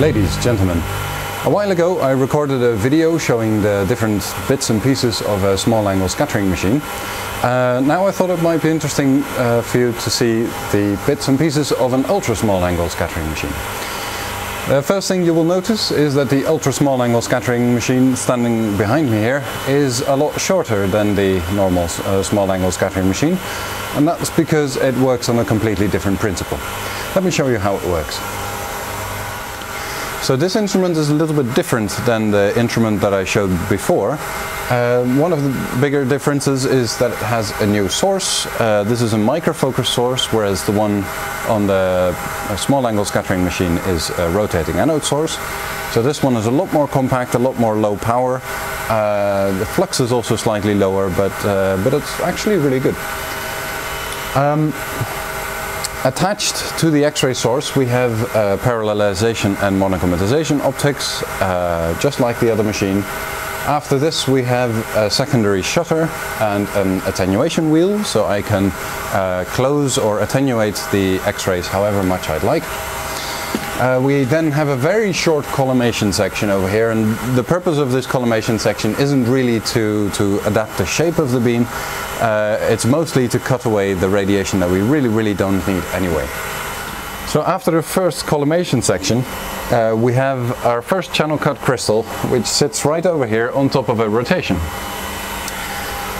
Ladies, gentlemen, a while ago I recorded a video showing the different bits and pieces of a small angle scattering machine. Uh, now I thought it might be interesting uh, for you to see the bits and pieces of an ultra small angle scattering machine. The first thing you will notice is that the ultra small angle scattering machine standing behind me here is a lot shorter than the normal uh, small angle scattering machine and that's because it works on a completely different principle. Let me show you how it works. So this instrument is a little bit different than the instrument that I showed before. Uh, one of the bigger differences is that it has a new source. Uh, this is a microfocus source, whereas the one on the small angle scattering machine is a rotating anode source. So this one is a lot more compact, a lot more low power. Uh, the flux is also slightly lower, but, uh, but it's actually really good. Um, Attached to the X-ray source we have uh, parallelization and monochromatization optics, uh, just like the other machine. After this we have a secondary shutter and an attenuation wheel, so I can uh, close or attenuate the X-rays however much I'd like. Uh, we then have a very short collimation section over here and the purpose of this collimation section isn't really to, to adapt the shape of the beam, uh, it's mostly to cut away the radiation that we really, really don't need anyway. So after the first collimation section, uh, we have our first channel cut crystal, which sits right over here on top of a rotation.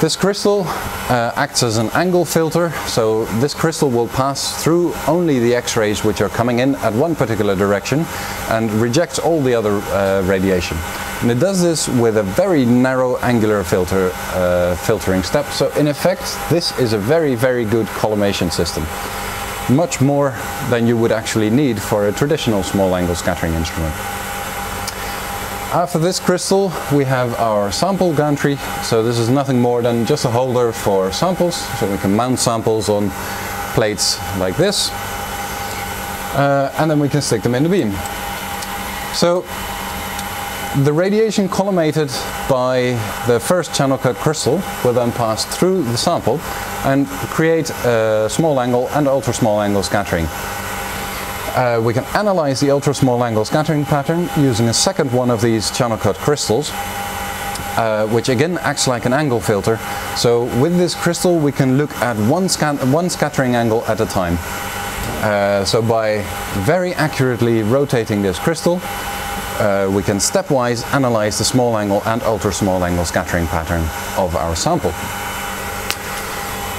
This crystal uh, acts as an angle filter, so this crystal will pass through only the X-rays which are coming in at one particular direction and rejects all the other uh, radiation. And it does this with a very narrow angular filter uh, filtering step, so in effect this is a very very good collimation system. Much more than you would actually need for a traditional small angle scattering instrument. After this crystal we have our sample gantry, so this is nothing more than just a holder for samples, so we can mount samples on plates like this, uh, and then we can stick them in the beam. So the radiation collimated by the first channel cut crystal will then pass through the sample and create a small angle and ultra small angle scattering. Uh, we can analyze the ultra small angle scattering pattern using a second one of these channel cut crystals uh, which again acts like an angle filter. So with this crystal we can look at one, one scattering angle at a time. Uh, so by very accurately rotating this crystal uh, we can stepwise analyze the small angle and ultra small angle scattering pattern of our sample.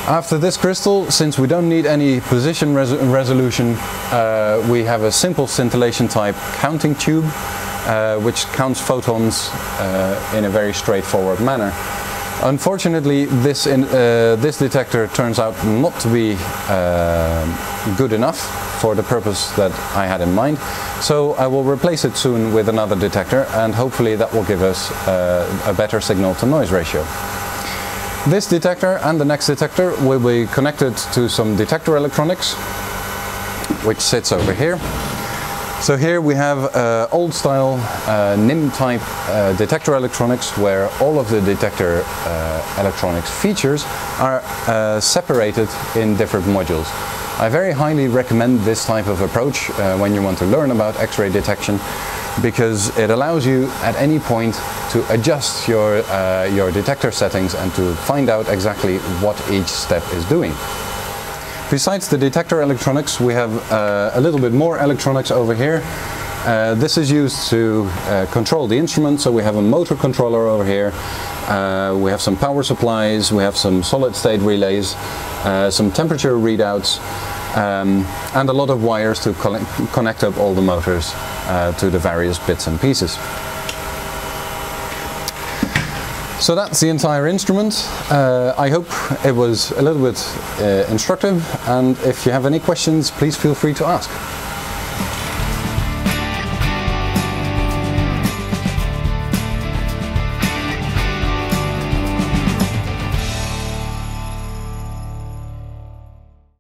After this crystal, since we don't need any position res resolution, uh, we have a simple scintillation type counting tube uh, which counts photons uh, in a very straightforward manner. Unfortunately, this, in, uh, this detector turns out not to be uh, good enough for the purpose that I had in mind, so I will replace it soon with another detector and hopefully that will give us uh, a better signal to noise ratio. This detector and the next detector will be connected to some detector electronics, which sits over here. So here we have uh, old style uh, NIM type uh, detector electronics where all of the detector uh, electronics features are uh, separated in different modules. I very highly recommend this type of approach uh, when you want to learn about X-ray detection because it allows you at any point to adjust your, your detector settings and to find out exactly what each step is doing. Besides the detector electronics, we have uh, a little bit more electronics over here. Uh, this is used to uh, control the instrument, so we have a motor controller over here, uh, we have some power supplies, we have some solid state relays, uh, some temperature readouts, um, and a lot of wires to connect up all the motors uh, to the various bits and pieces. So that's the entire instrument. Uh, I hope it was a little bit uh, instructive and if you have any questions please feel free to ask.